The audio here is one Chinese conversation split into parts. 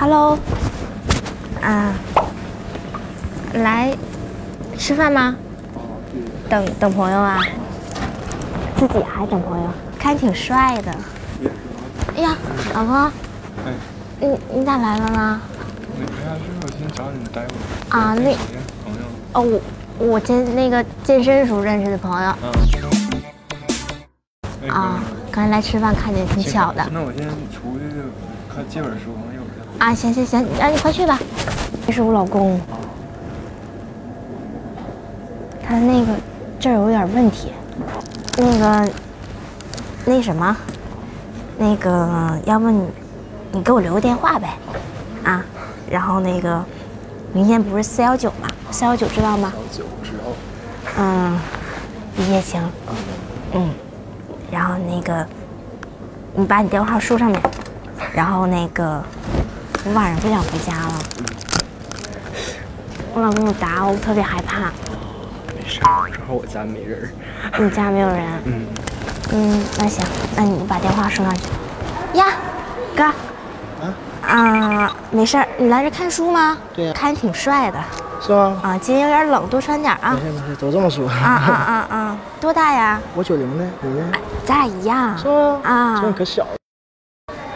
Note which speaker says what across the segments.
Speaker 1: Hello，啊，来吃饭吗？等等朋友啊？自己还等朋友？看你挺帅的。哎呀，老公，
Speaker 2: 哎，
Speaker 1: 你你咋来了呢？
Speaker 2: 没啥事，我先找你待会儿。
Speaker 1: 啊，那
Speaker 2: 朋友。
Speaker 1: 哦，我我健那个健身时候认识的朋友。
Speaker 2: 嗯。
Speaker 1: 啊，刚才来吃饭，看见挺巧的。
Speaker 2: 那我先出去看借本书，一会儿
Speaker 1: 再。啊，行行行，那你快去吧。这是我老公。他那个这儿有点问题，那个那什么，那个要不你你给我留个电话呗，啊，然后那个明天不是四幺九吗？四幺九知道吗？
Speaker 2: 四幺九知道。
Speaker 1: 嗯，一夜情。嗯，然后那个你把你电话号输上面，然后那个我晚上不想回家了，我老公有打我，我特别害怕。
Speaker 2: 没事正好我家没人
Speaker 1: 你家没有人？嗯。嗯，那行，那你把电话收上去。呀，哥。啊。啊，没事儿，你来这看书吗？
Speaker 3: 对呀。
Speaker 1: 看你挺帅的。
Speaker 3: 是吗？
Speaker 1: 啊，今天有点冷，多穿点啊。
Speaker 3: 没事没事，都这么说。
Speaker 1: 啊啊啊啊！多大呀？
Speaker 3: 我九零的，你呢？
Speaker 1: 咱俩一样。
Speaker 3: 是吗？
Speaker 1: 啊。
Speaker 3: 这可小了。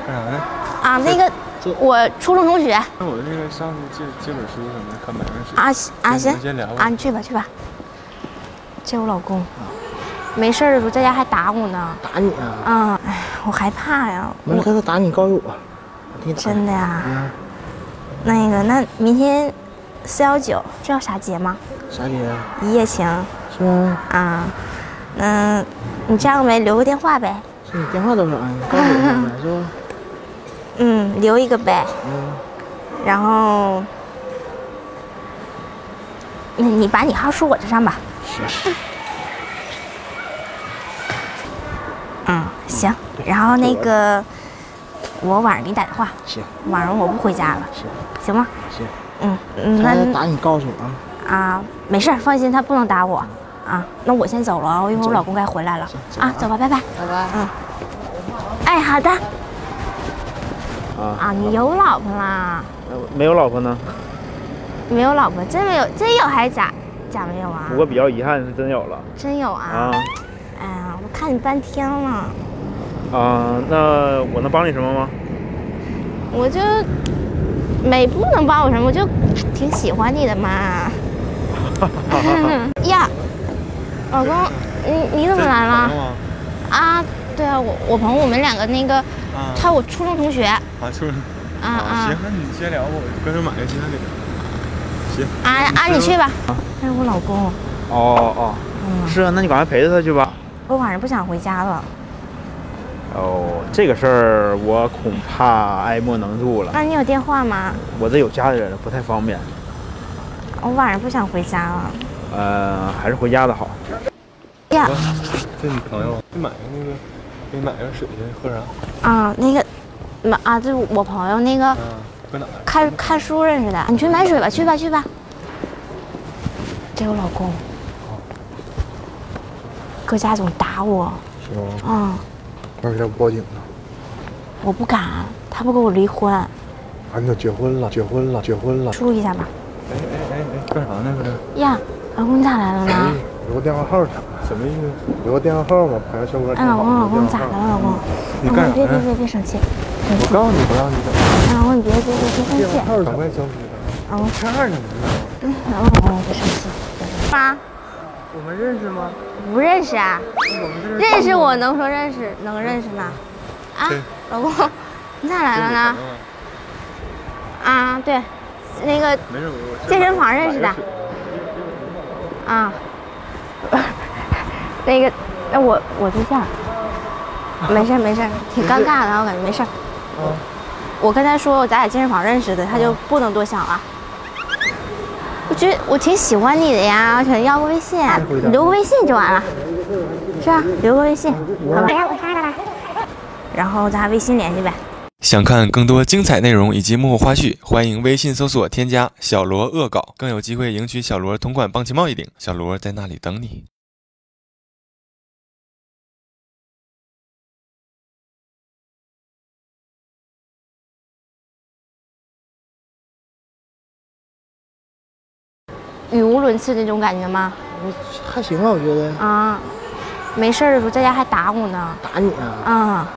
Speaker 2: 干啥呢？
Speaker 1: 啊，那个，我初中同学。
Speaker 2: 那我那个上次借借本书什么的，
Speaker 1: 行。
Speaker 2: 先聊
Speaker 1: 啊，你去吧去吧。这我老公，没事的时候在家还打我呢。
Speaker 3: 打你啊？
Speaker 1: 啊，哎，我害怕呀。
Speaker 3: 没事，他打你告诉我。
Speaker 1: 真的呀？嗯。那个，那明天四幺九知道啥节吗？
Speaker 3: 啥节？
Speaker 1: 一夜情。
Speaker 3: 是吗？
Speaker 1: 啊，嗯，你这样呗，留个电话呗。
Speaker 3: 是你电话多少啊？你告诉我呗，是吧？
Speaker 1: 嗯，留一个呗。嗯。然后，那你把你号输我这上吧。
Speaker 3: 行。
Speaker 1: 嗯，行。然后那个，我晚上给你打电话。
Speaker 3: 行。
Speaker 1: 晚上我不回家了。
Speaker 3: 行。
Speaker 1: 行吗？
Speaker 3: 行。
Speaker 1: 嗯嗯，那
Speaker 3: 打你告诉我
Speaker 1: 啊。啊，没事，放心，他不能打我。啊，那我先走了啊，一会儿我老公该回来了。啊，走吧，拜拜。
Speaker 3: 拜拜。
Speaker 1: 嗯。哎，好的。
Speaker 3: 啊
Speaker 1: 啊，你有老婆啦？
Speaker 3: 没有老婆呢。
Speaker 1: 没有老婆，真没有，真有还是假？假没有啊？
Speaker 3: 不过比较遗憾是真有了。
Speaker 1: 真有啊？
Speaker 3: 啊。
Speaker 1: 哎呀，我看你半天了。
Speaker 3: 啊，那我能帮你什么吗？
Speaker 1: 我就没不能帮我什么，我就挺喜欢你的嘛。呀，老公，你你怎么来了？啊，对啊，我我朋友，我们两个那个，他我初中同学。啊，
Speaker 2: 初中。
Speaker 1: 啊啊。
Speaker 2: 行，那你先聊吧，我跟着买个其他的。行。
Speaker 1: 啊啊，你去吧。那是我老公。
Speaker 3: 哦哦。嗯。是啊，那你赶快陪着他去吧。
Speaker 1: 我晚上不想回家了。
Speaker 3: 哦，这个事儿我恐怕爱莫能助了。
Speaker 1: 那你有电话吗？
Speaker 3: 我这有家里人了，不太方便。
Speaker 1: 我晚上不想回家了。
Speaker 3: 呃，还是回家的好。
Speaker 1: 呀，
Speaker 2: 这你朋友，你买个那个，给你买个水去喝啥？
Speaker 1: 啊，那个，买啊，这是我朋友那个，
Speaker 2: 搁哪？
Speaker 1: 看看书认识的。你去买水吧，去吧，去吧。这我老公，搁家总打我。
Speaker 2: 是吗？
Speaker 1: 啊。
Speaker 2: 要不报警呢？
Speaker 1: 我不敢，他不跟我离婚。啊，
Speaker 2: 你都结婚了，结婚了，结婚了。
Speaker 1: 输一下吧。
Speaker 2: 哎哎哎哎，干啥呢？搁这？
Speaker 1: 呀，老公你咋来了呢？
Speaker 2: 留个电话号啥？什么意思？留个电话号嘛，拍个小哥。
Speaker 1: 哎，老公，老公咋的了，老公？
Speaker 2: 你干啥？
Speaker 1: 别别别别生气！
Speaker 2: 我告诉你，不让你走。
Speaker 1: 老公，你别别别别生气！
Speaker 2: 赶快消失！
Speaker 1: 老公，
Speaker 2: 看着呢。
Speaker 1: 嗯，老公，老公别生气。妈。
Speaker 3: 我们认识吗？
Speaker 1: 不认识啊。认识我能说认识能认识吗？啊，老公，你咋来了呢？啊，对，那个健身房认识的。啊，那个，那我我对象。没事没事，挺尴尬的，我感觉没事。我跟他说咱俩健身房认识的，他就不能多想了。我觉得我挺喜欢你的呀，我想要个微信，留个微信就完了，是吧？留个微信，好吧？我发了。然后咱微信联系呗。
Speaker 4: 想看更多精彩内容以及幕后花絮，欢迎微信搜索添加小罗恶搞，更有机会赢取小罗同款棒球帽一顶。小罗在那里等你。
Speaker 1: 语无伦次那种感觉吗？
Speaker 5: 我还行啊，我觉得
Speaker 1: 啊，没事儿的时候在家还打我呢。
Speaker 5: 打你啊，
Speaker 1: 啊，